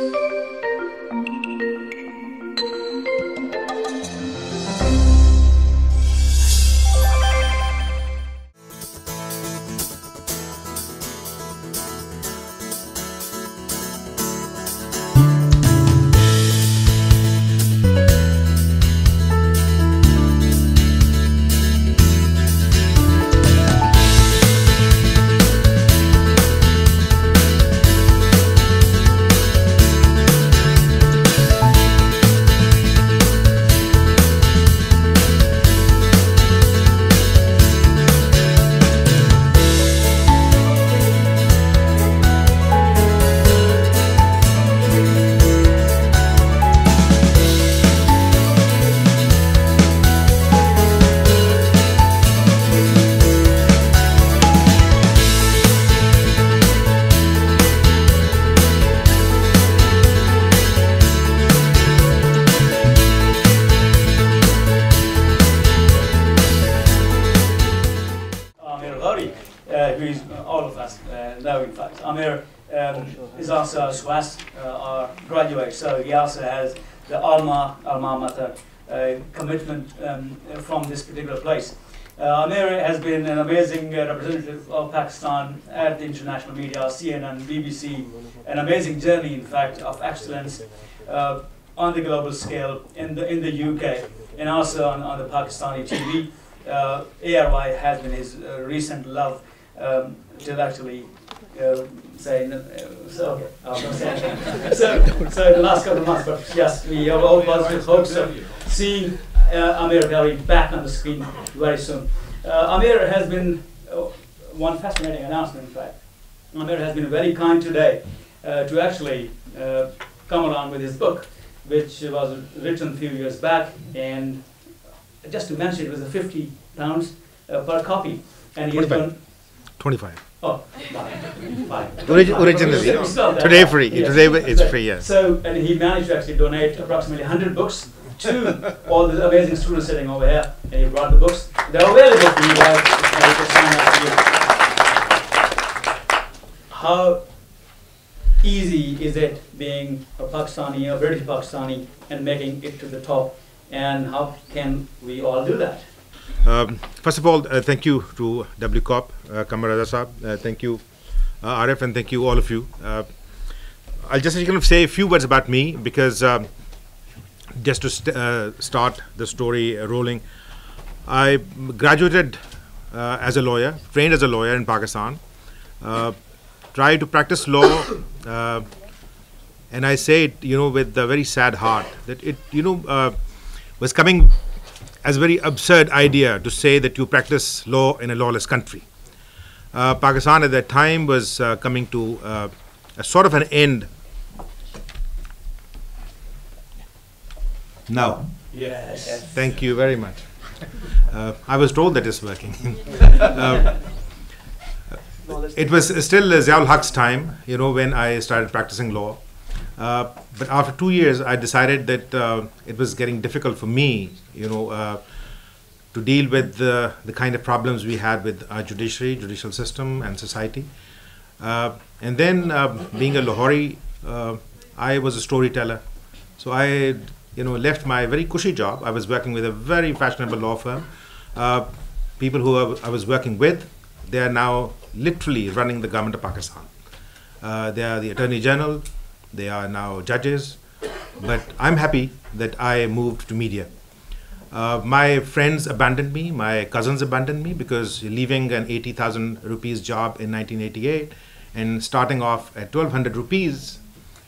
Aamir Aamir um, is also a SOAS uh, graduate, so he also has the Alma, Alma Mater uh, commitment um, from this particular place. Uh, Aamir has been an amazing uh, representative of Pakistan at the international media, CNN, BBC, an amazing journey, in fact, of excellence uh, on the global scale in the, in the UK and also on, on the Pakistani TV uh, ARY has been his uh, recent love um, till actually uh, say uh, so okay, I was gonna say so so the last couple of months but yes we have all positive hopes of seeing uh, Aamir Ghauri back on the screen very soon. Uh, Aamir has been uh, one fascinating announcement in fact. Aamir has been very kind today uh, to actually uh, come along with his book which was written a few years back and just to mention, it was a 50 pounds uh, per copy. And he has 25. done, 25. Oh, fine, fine. Origi- originally, It's still there. Today free. Yes. Today it's So- free, yes. So, and he managed to actually donate approximately 100 books to all the amazing students sitting over here. And he brought the books. They're available for you guys. if you just sign up to you. How easy is it being a Pakistani, a British Pakistani, and making it to the top? And how can we all do that? Um, first of all, uh, thank you to WCOP, uh, Kamar Raza Saab. Uh, thank you, uh, RF, and thank you, all of you. Uh, I'll just kind of say a few words about me because um, just to st- uh, start the story rolling, I graduated uh, as a lawyer, trained as a lawyer in Pakistan, tried to practice law, and I say it, you know, with a very sad heart that it, you know, was coming as a very absurd idea to say that you practice law in a lawless country. Uh, Pakistan at that time was uh, coming to uh, a sort of an end. Now, Yes. thank you very much. Uh, I was told that it's working. Uh, it was still Ziaul Haq's time, you know, when I started practicing law. Uh, but after two years, I decided that uh, it was getting difficult for me, you know, uh, to deal with the, the kind of problems we had with our judiciary, judicial system, and society. Uh, and then, uh, being a Lahori, I was a storyteller. So I, you know, left my very cushy job. I was working with a very fashionable law firm. People who I was working with, they are now literally running the government of Pakistan. They are the Attorney General, they are now judges, but I'm happy that I moved to media. Uh, my friends abandoned me, my cousins abandoned me because leaving an 80,000 rupees job in 1988 and starting off at 1200 rupees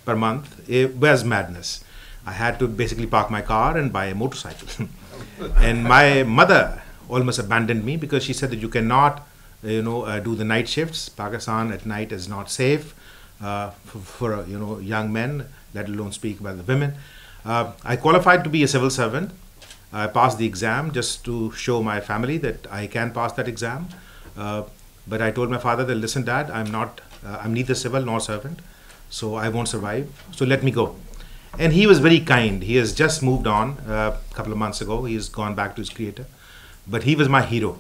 per month it was madness. I had to basically park my car and buy a motorcycle. and my mother almost abandoned me because she said that you cannot, you know, uh, do the night shifts. Pakistan at night is not safe uh, for, for uh, you know young men, let alone speak about the women. Uh, I qualified to be a civil servant. I passed the exam just to show my family that I can pass that exam. Uh, but I told my father that listen, Dad, I'm not, I'm neither civil nor servant, so I won't survive. So let me go. And he was very kind. He has just moved on a couple of months ago. He has gone back to his creator, but he was my hero.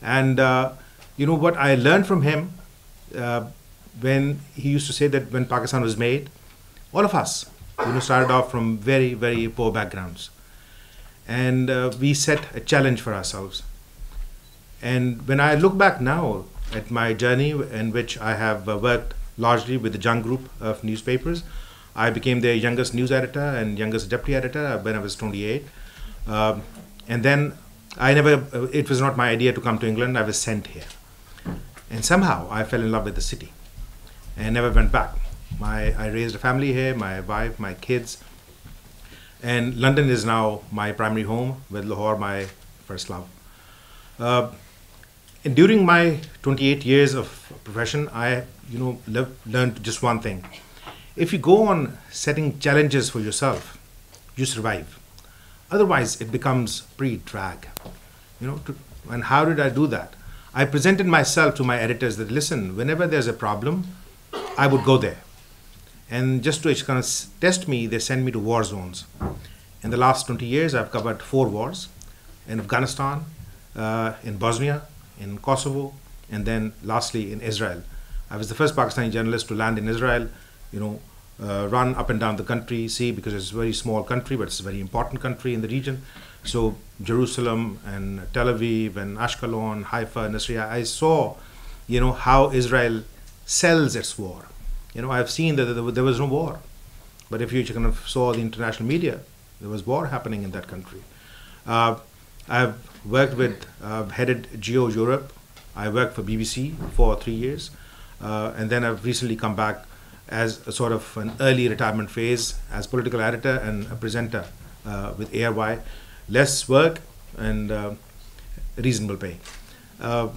And you know what I learned from him uh, when he used to say that when Pakistan was made, all of us, you know, started off from very, very poor backgrounds. And uh, we set a challenge for ourselves. And when I look back now at my journey, in which I have uh, worked largely with the Jung Group of newspapers, I became their youngest news editor and youngest deputy editor when I was 28. Um, and then I never, uh, it was not my idea to come to England, I was sent here. And somehow I fell in love with the city and never went back. My, I raised a family here, my wife, my kids. And London is now my primary home, with Lahore my first love. Uh, and during my 28 years of profession, I, you know, learned just one thing. If you go on setting challenges for yourself, you survive. Otherwise, it becomes pre-drag. You know, to, and how did I do that? I presented myself to my editors that listen, whenever there's a problem, I would go there. And just to kind of test me, they send me to war zones. In the last 20 years, I've covered four wars in Afghanistan, uh, in Bosnia, in Kosovo, and then lastly in Israel. I was the first Pakistani journalist to land in Israel, you know, uh, run up and down the country, see, because it's a very small country, but it's a very important country in the region. So Jerusalem and Tel Aviv and Ashkelon, Haifa, Nazareth, I saw, you know, how Israel sells its war. You know, I've seen that there was no war. But if you kind of saw the international media, there was war happening in that country. Uh, I've worked with, uh, headed Geo Europe. I worked for BBC for three years. Uh, and then I've recently come back as a sort of an early retirement phase as political editor and a presenter uh, with ARY. Less work and uh, reasonable pay. Uh,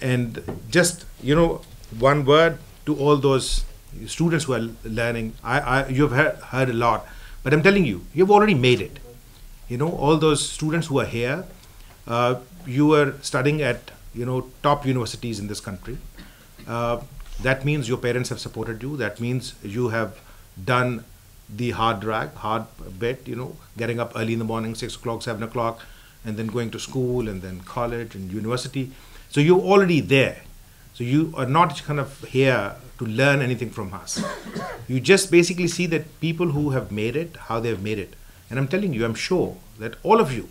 and just, you know, one word to all those students who are learning. I, I you've heard, heard a lot, but I'm telling you, you've already made it. You know, all those students who are here, uh, you were studying at you know top universities in this country. Uh, that means your parents have supported you. That means you have done the hard drag, hard bit. You know, getting up early in the morning, six o'clock, seven o'clock, and then going to school and then college and university. So you're already there. So you are not kind of here to learn anything from us. You just basically see that people who have made it, how they've made it. And I'm telling you, I'm sure that all of you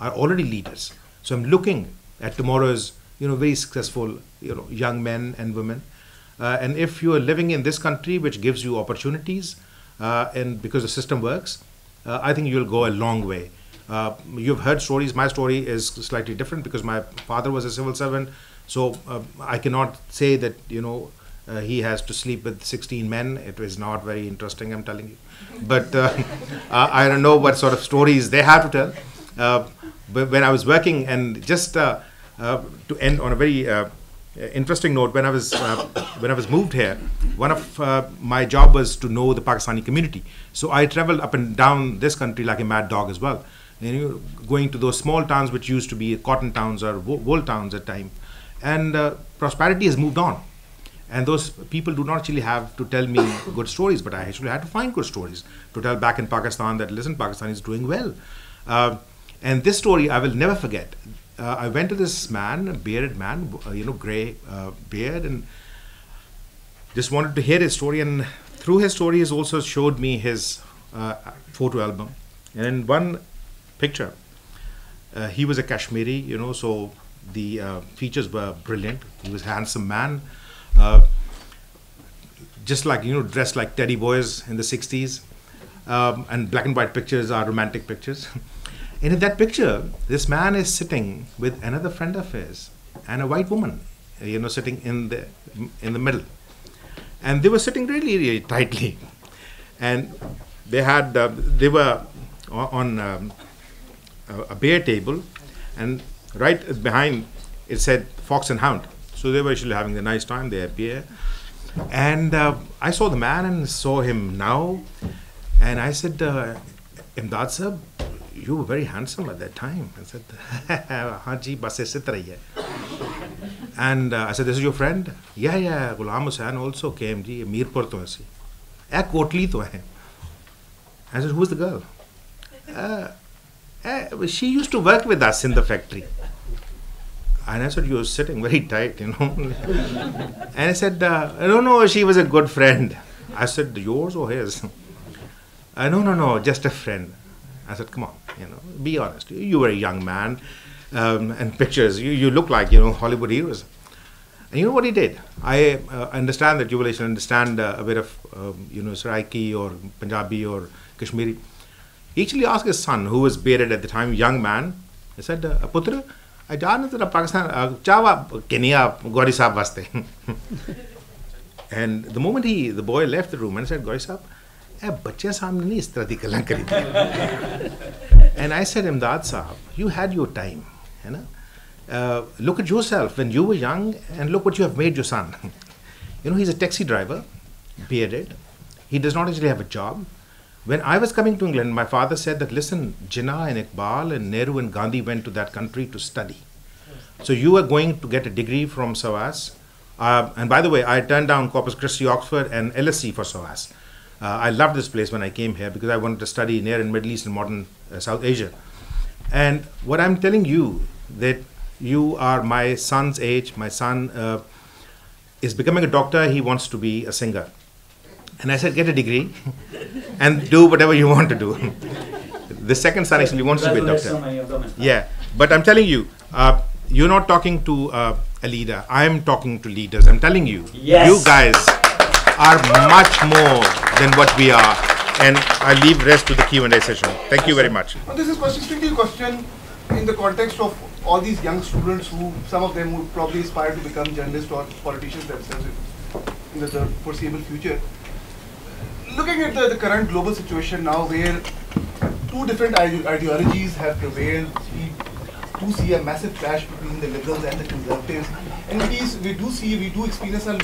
are already leaders. So I'm looking at tomorrow's, you know, very successful, you know, young men and women. Uh, and if you are living in this country, which gives you opportunities, uh, and because the system works, uh, I think you'll go a long way. Uh, you've heard stories. My story is slightly different because my father was a civil servant. So uh, I cannot say that you know uh, he has to sleep with 16 men. It is not very interesting, I'm telling you. But uh, I don't know what sort of stories they have to tell. Uh, but when I was working, and just uh, uh, to end on a very interesting note, when I was when I was moved here, one of my job was to know the Pakistani community. So I traveled up and down this country like a mad dog as well. And you know, going to those small towns which used to be cotton towns or wool towns at time and uh, prosperity has moved on. And those people do not actually have to tell me good stories but i actually had to find good stories to tell back in pakistan that listen pakistan is doing well. Uh, and this story i will never forget. Uh, i went to this man a bearded man uh, you know gray uh, beard and just wanted to hear his story. And through his story he also showed me his uh, photo album. And in one picture he was a kashmiri you know so the uh, features were brilliant. He was a handsome man, uh, just like you know, dressed like teddy boys in the '60s. Um, and black and white pictures are romantic pictures. and in that picture, this man is sitting with another friend of his and a white woman, you know, sitting in the in the middle, and they were sitting really, really tightly, and they had uh, they were on um, a, a bare table, and right behind it said Fox and Hound. So they were actually having a nice time. They appear. And uh, I saw the man and saw him now. And I said, uh, Imdad sir, you were very handsome at that time. I said, Haji, bas And uh, I said, this is your friend? Yeah, yeah, Ghulam Hussain also came. Mirpur to hai. Ek Kotli to hai. I said, who's the girl? Uh, uh, she used to work with us in the factory. And I said, You're sitting very tight, you know. and I said, uh, No, no, she was a good friend. I said, yours or his? Uh, no, no, no, just a friend. I said, come on, you know, be honest. You were a young man, um, and pictures, you, you look like, you know, Hollywood heroes. And you know what he did? I uh, understand that you will understand uh, a bit of, um, you know, Saraiki or Punjabi or Kashmiri. He actually asked his son, who was bearded at the time, young man, he said, uh, Putra, I don't know Pakistan, Chava, Kenya, Gauri Sahib vaste. And the moment he, the boy left the room and said, Gauri Sahib, बच्चे सामने नहीं इस तरह की गल्ला करी and I said इमदाद साहब यू हैड योर टाइम है ना look at yourself when you were young and look what you have made your son you know he's a taxi driver bearded he does not actually have a job when I was coming to England, my father said that, listen, Jinnah and Iqbal and Nehru and Gandhi went to that country to study. So you are going to get a degree from SOAS. Uh, and by the way, I turned down Corpus Christi, Oxford, and LSE for SOAS. Uh, I loved this place when I came here because I wanted to study Near and Middle East and modern uh, South Asia. And what I'm telling you that you are my son's age. My son uh, is becoming a doctor. He wants to be a singer. And I said, get a degree and do whatever you want to do. the second son actually wants to be a doctor. Yeah, but I'm telling you, uh, you're not talking to uh, a leader. I'm talking to leaders. I'm telling you, yes. you guys are much more than what we are. And I leave rest to the Q&A session. Thank you very much. And this is question, strictly a question in the context of all these young students who, some of them would probably aspire to become journalists or politicians themselves in the foreseeable future looking at the, the current global situation now where two different ideologies have prevailed, we do see a massive clash between the liberals and the conservatives. And we, we do see, we do experience a,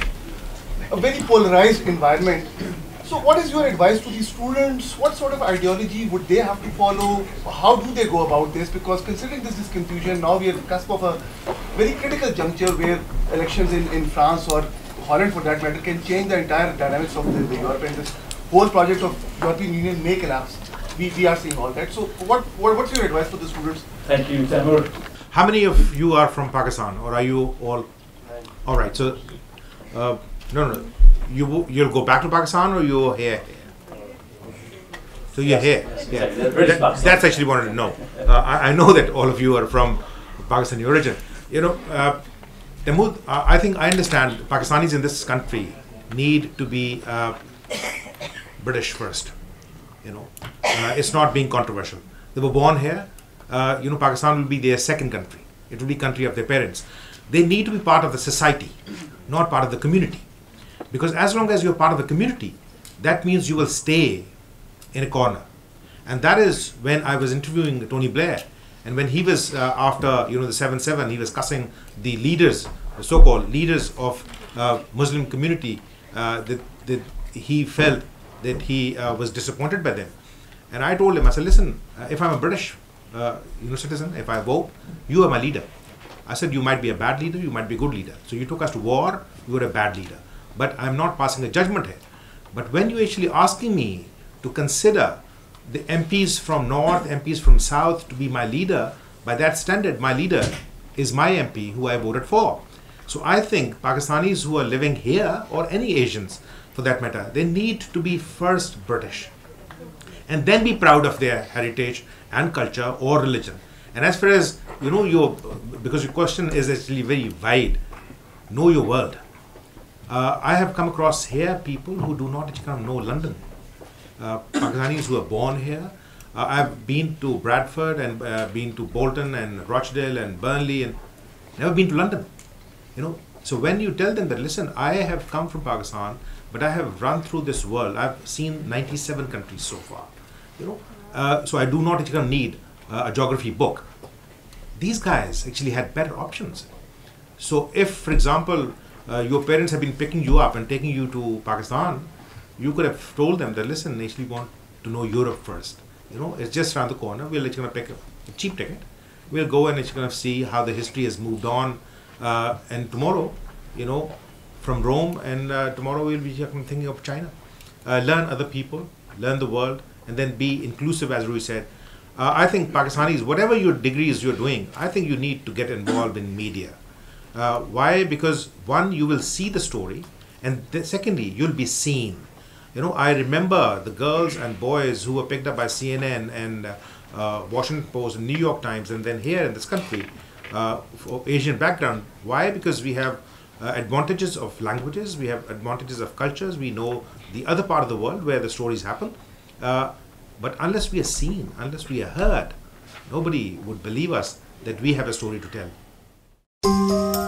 a very polarized environment. So what is your advice to these students? What sort of ideology would they have to follow? How do they go about this? Because considering this is confusion, now we are at the cusp of a very critical juncture where elections in, in France or Holland for that matter can change the entire dynamics of the, the European whole project of European Union may collapse. We, we are seeing all that. So what, what what's your advice for the students? Thank you, Taimur. How many of you are from Pakistan, or are you all? All right. So, uh, no, no, you you'll go back to Pakistan, or you're here? So you're yes, here. Yes, yeah. exactly. That, that's actually wanted to know. Uh, I, I, know that all of you are from Pakistani origin. You know, uh, Mahmood, I think I understand Pakistanis in this country need to be uh, British first. You know, uh, it's not being controversial. They were born here. Uh, you know, Pakistan will be their second country. It will be country of their parents. They need to be part of the society, not part of the community. Because as long as you're part of the community, that means you will stay in a corner. And that is when I was interviewing Tony Blair, and when he was uh, after you know the seven seven, he was cussing the leaders, the so-called leaders of uh, Muslim community. Uh, that, that he felt that he uh, was disappointed by them. And I told him, I said, listen, uh, if I'm a British uh, you know, citizen, if I vote, you are my leader. I said, you might be a bad leader, you might be a good leader. So you took us to war, you were a bad leader. But I'm not passing a judgment here. But when you're actually asking me to consider the MPs from North, MPs from South to be my leader, by that standard, my leader is my MP who I voted for. So I think Pakistanis who are living here, or any Asians, for that matter, they need to be first British and then be proud of their heritage and culture or religion. And as far as you know, your because your question is actually very wide. Know your world. Uh, I have come across here people who do not actually know London. Uh, Pakistanis who are born here. Uh, I've been to Bradford and uh, been to Bolton and Rochdale and Burnley and never been to London. You know, so when you tell them that, listen, I have come from Pakistan, but I have run through this world. I've seen 97 countries so far. You know, uh, so I do not actually need uh, a geography book. These guys actually had better options. So if, for example, uh, your parents have been picking you up and taking you to Pakistan, you could have told them that listen, actually want to know Europe first. You know, it's just around the corner. We're actually going to pick a cheap ticket. We'll go and it's going to see how the history has moved on. Uh, and tomorrow, you know, from Rome, and uh, tomorrow we'll be thinking of China. Uh, learn other people, learn the world, and then be inclusive, as Rui said. Uh, I think Pakistanis, whatever your degrees you're doing, I think you need to get involved in media. Uh, why? Because one, you will see the story, and secondly, you'll be seen. You know, I remember the girls and boys who were picked up by CNN and uh, uh, Washington Post and New York Times, and then here in this country, uh, Asian background. Why? Because we have uh, advantages of languages, we have advantages of cultures, we know the other part of the world where the stories happen. Uh, but unless we are seen, unless we are heard, nobody would believe us that we have a story to tell.